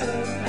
so